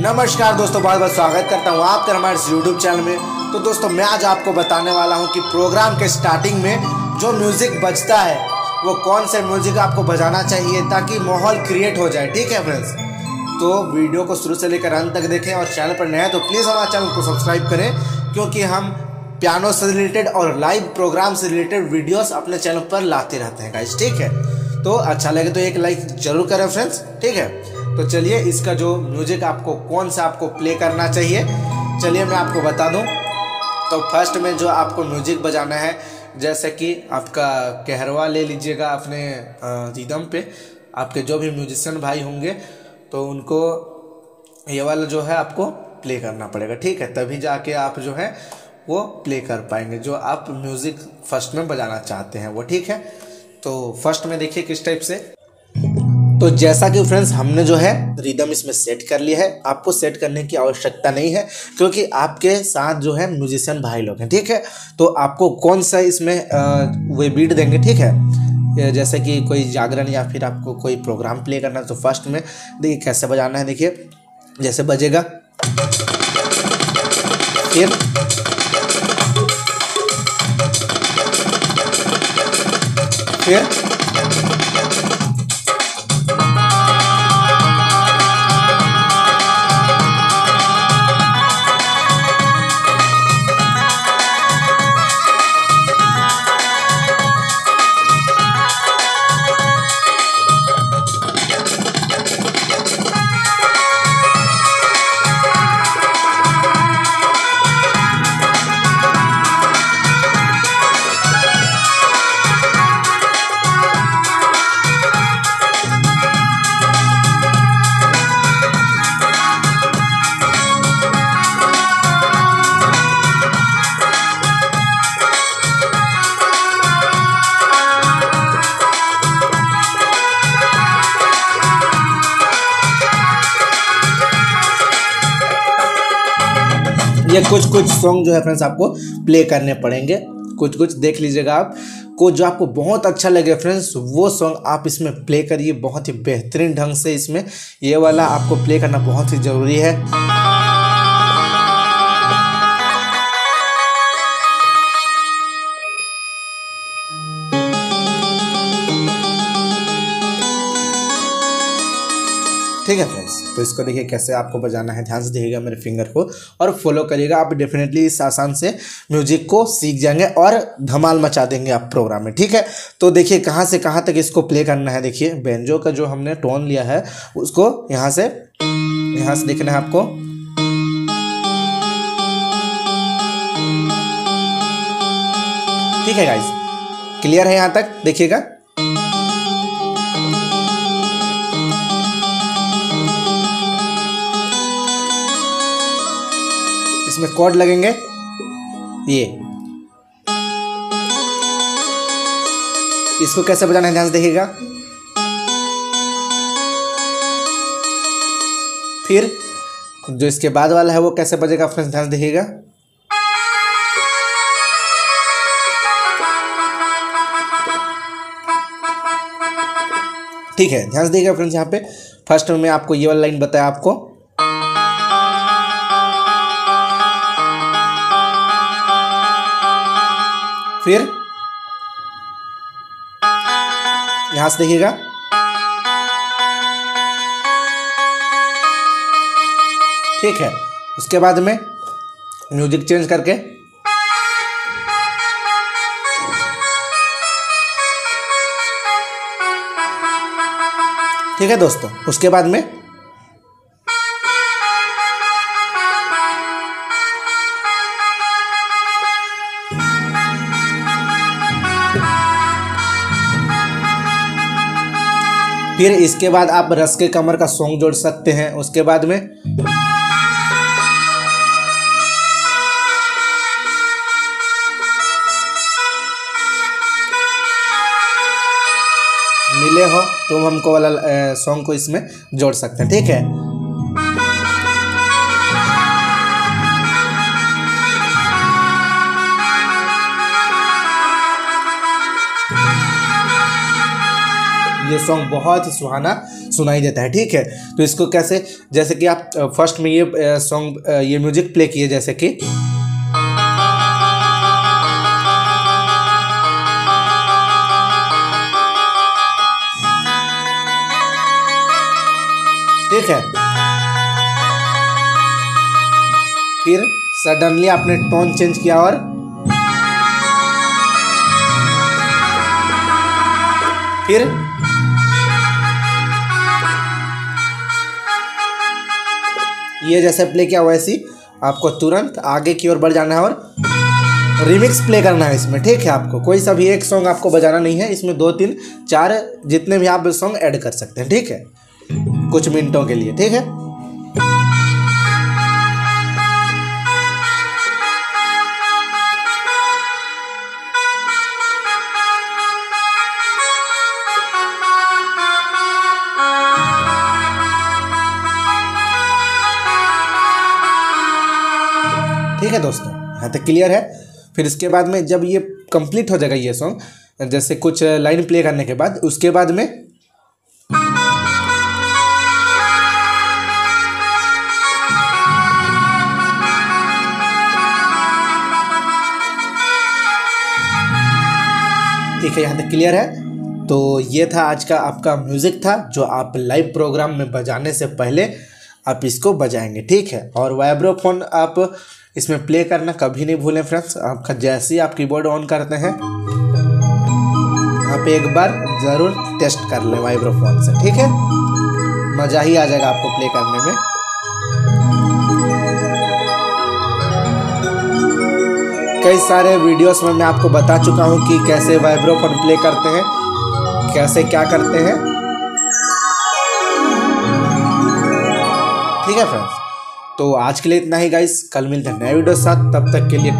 नमस्कार दोस्तों, बहुत बहुत स्वागत करता हूँ आपका हमारे यूट्यूब चैनल में। तो दोस्तों, मैं आज आपको बताने वाला हूँ कि प्रोग्राम के स्टार्टिंग में जो म्यूज़िक बजता है, वो कौन से म्यूज़िक आपको बजाना चाहिए ताकि माहौल क्रिएट हो जाए, ठीक है फ्रेंड्स तो वीडियो को शुरू से लेकर अंत तक देखें और चैनल पर हैं तो प्लीज़ हमारे चैनल को सब्सक्राइब करें, क्योंकि हम पियानो से रिलेटेड और लाइव प्रोग्राम से रिलेटेड वीडियोस अपने चैनल पर लाते रहते हैं गाइस ठीक है? तो अच्छा लगे तो एक लाइक ज़रूर करें फ्रेंड्स ठीक है? तो चलिए इसका जो म्यूज़िक आपको, कौन सा आपको प्ले करना चाहिए, चलिए मैं आपको बता दूँ। तो फ़र्स्ट में जो आपको म्यूज़िक बजाना है, जैसे कि आपका कहरवा ले लीजिएगा अपने रिदम पे। आपके जो भी म्यूजिशियन भाई होंगे तो उनको ये वाला जो है आपको प्ले करना पड़ेगा, ठीक है? तभी जाके आप जो है, वो प्ले कर पाएँगे, जो आप म्यूज़िक फ़र्स्ट में बजाना चाहते हैं, वो, ठीक है? तो फ़र्स्ट में देखिए किस टाइप से। तो जैसा कि फ्रेंड्स हमने जो है रिदम इसमें सेट कर लिया है। आपको सेट करने की आवश्यकता नहीं है, क्योंकि आपके साथ जो है म्यूजिशियन भाई लोग हैं, ठीक है? तो आपको कौन सा इसमें वे बीट देंगे, ठीक है? जैसे कि कोई जागरण या फिर आपको कोई प्रोग्राम प्ले करना है तो फ़र्स्ट में देखिए कैसे बजाना है, देखिए। जैसे बजेगा। फिर फिर ये कुछ कुछ सॉन्ग जो है फ्रेंड्स आपको प्ले करने पड़ेंगे। कुछ कुछ देख लीजिएगा आप। को जो आपको बहुत अच्छा लगे फ्रेंड्स वो सॉन्ग आप इसमें प्ले करिए। बहुत ही बेहतरीन ढंग से इसमें ये वाला आपको प्ले करना बहुत ही ज़रूरी है। ठीक है फ्रेंड्स तो इसको देखिए कैसे आपको बजाना है। ध्यान से देखिएगा मेरे फिंगर को और फॉलो करिएगा। आप डेफिनेटली इस आसान से म्यूज़िक को सीख जाएँगे और धमाल मचा देंगे आप प्रोग्राम में, ठीक है? तो देखिए कहाँ से कहाँ तक इसको प्ले करना है। देखिए बेंजो का जो हमने टोन लिया है, उसको यहाँ से यहाँ से देखना है आपको। ठीक है गाइज़ क्लियर है यहाँ तक? देखिएगा। इसमें कॉर्ड लगेंगे। ये। इसको कैसे बजाना है, ध्यान से देखिएगा। फिर, जो इसके बाद वाला है, वो कैसे बजेगा फ्रेंड्स ध्यान से देखिएगा। ठीक है, ध्यान से देखिएगा फ्रेंड्स, यहाँ पे। फ़र्स्ट में आपको ये वाला लाइन बताया आपको। फिर? यहाँ से देखिएगा। ठीक है, उसके बाद में म्यूज़िक चेंज करके। ठीक है दोस्तों, उसके बाद में फिर इसके बाद आप रस के कमर का सॉन्ग जोड़ सकते हैं। उसके बाद में मिले हो, तुम हमको वाला सॉन्ग को इसमें जोड़ सकते हैं। ठीक है? ये सॉन्ग बहुत ही सुहाना सुनाई देता है, ठीक है? तो इसको कैसे, जैसे कि आप फ़र्स्ट में ये सॉन्ग ये म्यूज़िक प्ले किए, जैसे कि ठीक है। फिर सडनली आपने टोन चेंज किया और फिर ये जैसे प्ले किया वैसी आपको तुरंत आगे की ओर बढ़ जाना है और रिमिक्स प्ले करना है इसमें, ठीक है आपको? कोई सा भी एक सॉन्ग आपको बजाना नहीं है, इसमें दो, तीन, चार जितने भी आप सॉन्ग ऐड कर सकते हैं, ठीक है? कुछ मिनटों के लिए, ठीक है? ठीक है दोस्तों, यहाँ तक क्लियर है। फिर इसके बाद में जब ये कंप्लीट हो जाएगा ये सॉन्ग जैसे कुछ लाइन प्ले करने के बाद, उसके बाद में ठीक है, यहाँ तक क्लियर है। तो ये था आज का आपका म्यूज़िक था, जो आप लाइव प्रोग्राम में बजाने से पहले आप इसको बजाएँगे, ठीक है? और वाइब्रोफोन आप इसमें प्ले करना कभी नहीं भूलें फ्रेंड्स आपका जैसे ही आप कीबोर्ड ऑन करते हैं, आप एक बार ज़रूर टेस्ट कर लें वाइब्रोफोन से, ठीक है? मज़ा ही आ जाएगा आपको प्ले करने में। कई सारे वीडियोस में मैं आपको बता चुका हूँ कि कैसे वाइब्रोफोन प्ले करते हैं, कैसे क्या करते हैं। ठीक है फ्रेंड्स तो आज के लिए इतना ही गाइस कल मिलते हैं नए वीडियो साथ। तब तक के लिए